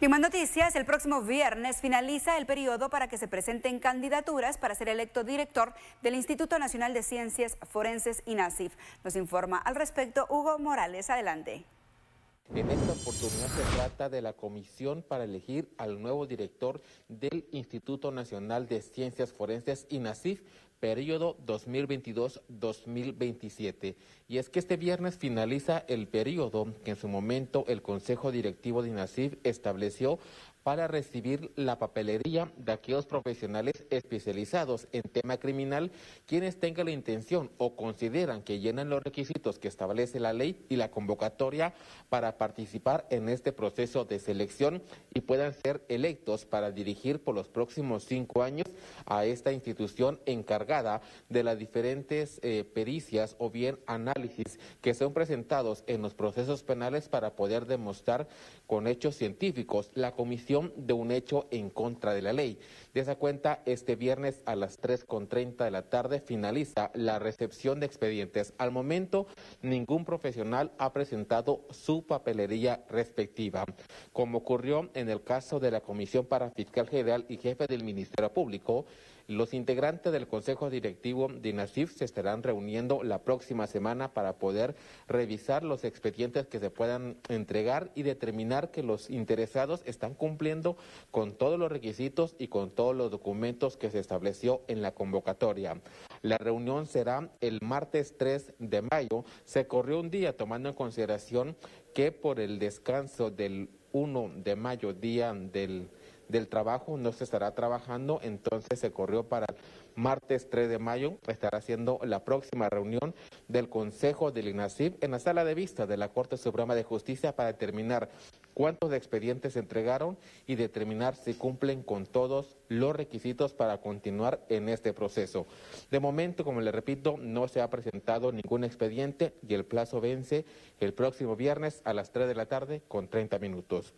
Y más noticias, el próximo viernes finaliza el periodo para que se presenten candidaturas para ser electo director del Instituto Nacional de Ciencias Forenses INASIF. Nos informa al respecto Hugo Morales. Adelante. En esta oportunidad se trata de la comisión para elegir al nuevo director del Instituto Nacional de Ciencias Forenses INASIF periodo 2022-2027. Y es que este viernes finaliza el periodo que en su momento el Consejo Directivo de INASIF estableció para recibir la papelería de aquellos profesionales especializados en tema criminal quienes tengan la intención o consideran que llenan los requisitos que establece la ley y la convocatoria para participar en este proceso de selección y puedan ser electos para dirigir por los próximos cinco años a esta institución encargada de las diferentes eh, pericias o bien análisis que son presentados en los procesos penales para poder demostrar con hechos científicos. La comisión de un hecho en contra de la ley. De esa cuenta, este viernes a las 3.30 de la tarde finaliza la recepción de expedientes. Al momento, ningún profesional ha presentado su papelería respectiva, como ocurrió en el caso de la Comisión para Fiscal General y Jefe del Ministerio Público. Los integrantes del Consejo Directivo de INASIF se estarán reuniendo la próxima semana para poder revisar los expedientes que se puedan entregar y determinar que los interesados están cumpliendo con todos los requisitos y con todos los documentos que se estableció en la convocatoria. La reunión será el martes 3 de mayo. Se corrió un día tomando en consideración que por el descanso del 1 de mayo, día del del trabajo no se estará trabajando, entonces se corrió para el martes 3 de mayo, estará haciendo la próxima reunión del Consejo del INASIF en la sala de vista de la Corte Suprema de Justicia para determinar cuántos expedientes se entregaron y determinar si cumplen con todos los requisitos para continuar en este proceso. De momento, como le repito, no se ha presentado ningún expediente y el plazo vence el próximo viernes a las 3 de la tarde con 30 minutos.